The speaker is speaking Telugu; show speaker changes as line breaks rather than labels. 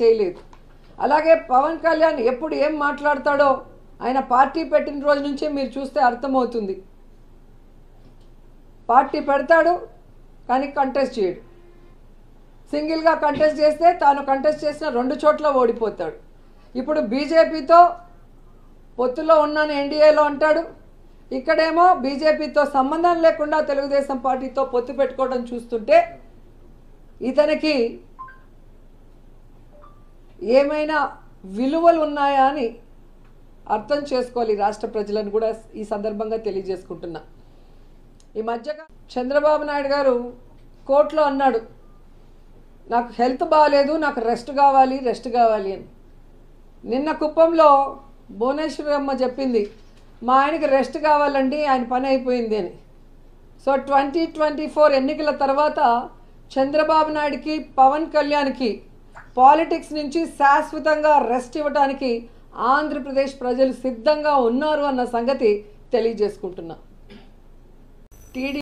చేయలేదు. అలాగే పవన్ కళ్యాణ్ ఎప్పుడు ఏం మాట్లాడతాడో ఆయన పార్టీ పెట్టిన రోజు నుంచే మీరు చూస్తే అర్థమవుతుంది. పార్టీ పెడతాడు కానీ కంటెస్ట్ చేయడు. సింగిల్గా కంటెస్ట్ చేస్తే తాను కంటెస్ట్ చేసిన రెండు చోట్ల ఓడిపోతాడు. ఇప్పుడు బీజేపీతో పొత్తులో ఉన్నాను ఎన్డీఏలో అంటాడు. ఇక్కడేమో బీజేపీతో సంబంధం లేకుండా తెలుగుదేశం పార్టీతో పొత్తు పెట్టుకోవడం చూస్తుంటే ఇతనికి ఏమైనా విలువలు ఉన్నాయా అని అర్థం చేసుకోవాలి రాష్ట్ర ప్రజలను కూడా ఈ సందర్భంగా తెలియజేసుకుంటున్నా. ఈ మధ్య చంద్రబాబు నాయుడు గారు కోర్టులో అన్నాడు నాకు హెల్త్ బాగాలేదు నాకు రెస్ట్ కావాలి రెస్ట్ కావాలి అని. నిన్న కుప్పంలో భువనేశ్వరమ్మ చెప్పింది మా ఆయనకి రెస్ట్ కావాలండి ఆయన పని అయిపోయింది అని. సో ట్వంటీ ట్వంటీ ఫోర్ ఎన్నికల తర్వాత చంద్రబాబు నాయుడుకి పవన్ కళ్యాణ్కి పాలిటిక్స్ నుంచి శాశ్వతంగా రెస్ట్ ఇవ్వడానికి ఆంధ్రప్రదేశ్ ప్రజలు సిద్ధంగా ఉన్నారు అన్న సంగతి తెలియజేసుకుంటున్నా. టీడీ